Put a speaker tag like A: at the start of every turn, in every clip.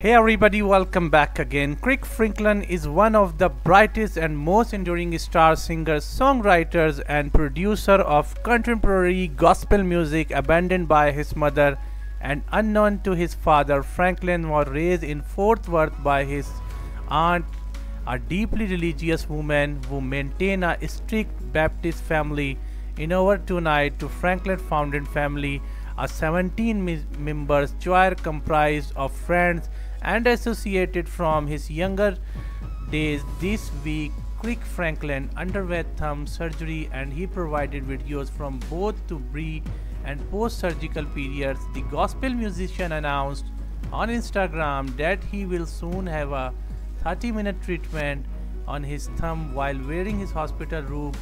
A: Hey everybody, welcome back again. Kirk Franklin is one of the brightest and most enduring star singers, songwriters, and producer of contemporary gospel music abandoned by his mother and unknown to his father. Franklin was raised in Fort Worth by his aunt, a deeply religious woman who maintained a strict Baptist family. In over tonight to Franklin founded family, a 17 members choir comprised of friends and associated from his younger days this week Kirk Franklin underwent thumb surgery and he provided videos from both to pre and post-surgical periods. The gospel musician announced on Instagram that he will soon have a 30-minute treatment on his thumb while wearing his hospital robe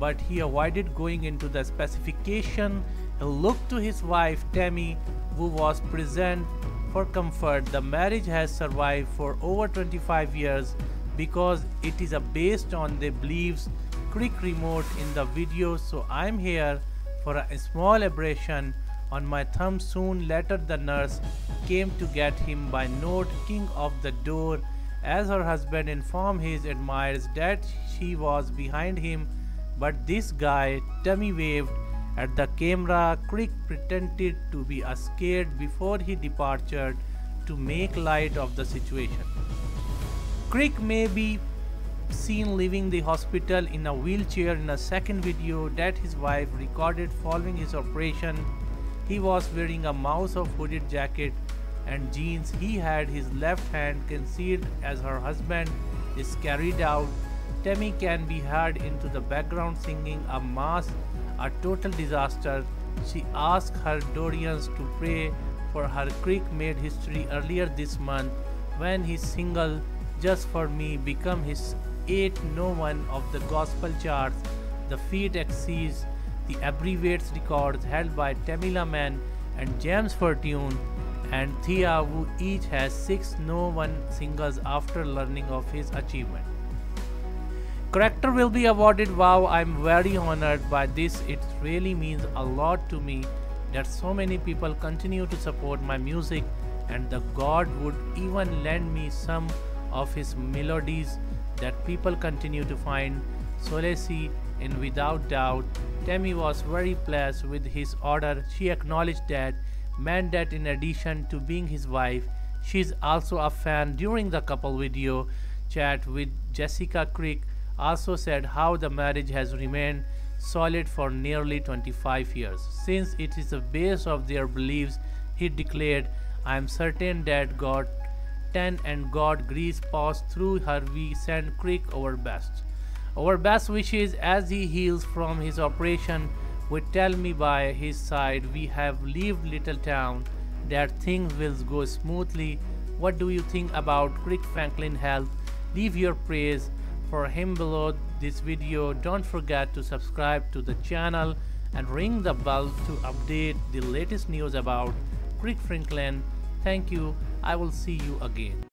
A: but he avoided going into the specification. He looked to his wife Tammy who was present for comfort, the marriage has survived for over 25 years because it is a based on the beliefs Kirk remote in the video. So I'm here for a small abrasion on my thumb. Soon later the nurse came to get him by note king of the door. As her husband informed his admirers that she was behind him but this guy Tommy waved at the camera, Kirk pretended to be scared before he departed to make light of the situation. Kirk may be seen leaving the hospital in a wheelchair in a second video that his wife recorded following his operation. He was wearing a mouse of hooded jacket and jeans. He had his left hand concealed as her husband is carried out. Tammy can be heard into the background singing a mass a total disaster. She asked her Dorians to pray for her Kirk made history earlier this month when his single Just For Me became his 8 no one of the gospel charts. The feat exceeds the abbreviates records held by Tamela Mann and James Fortune and Thea who each has 6 no one singles after learning of his achievement. Character will be awarded. Wow, I'm very honored by this. It really means a lot to me that so many people continue to support my music and the God would even lend me some of his melodies that people continue to find solace in without doubt. Tammy was very pleased with his order. She acknowledged that meant that in addition to being his wife, she's also a fan during the couple video chat with Jessica Kirk also said how the marriage has remained solid for nearly 25 years. Since it is the base of their beliefs, he declared, I am certain that God 10 and God grace passed through Harvey we Creek our best. Our best wishes as he heals from his operation would tell me by his side we have leave little town that things will go smoothly. What do you think about Kirk Franklin health? Leave your praise for him below this video don't forget to subscribe to the channel and ring the bell to update the latest news about Kirk Franklin. Thank you. I will see you again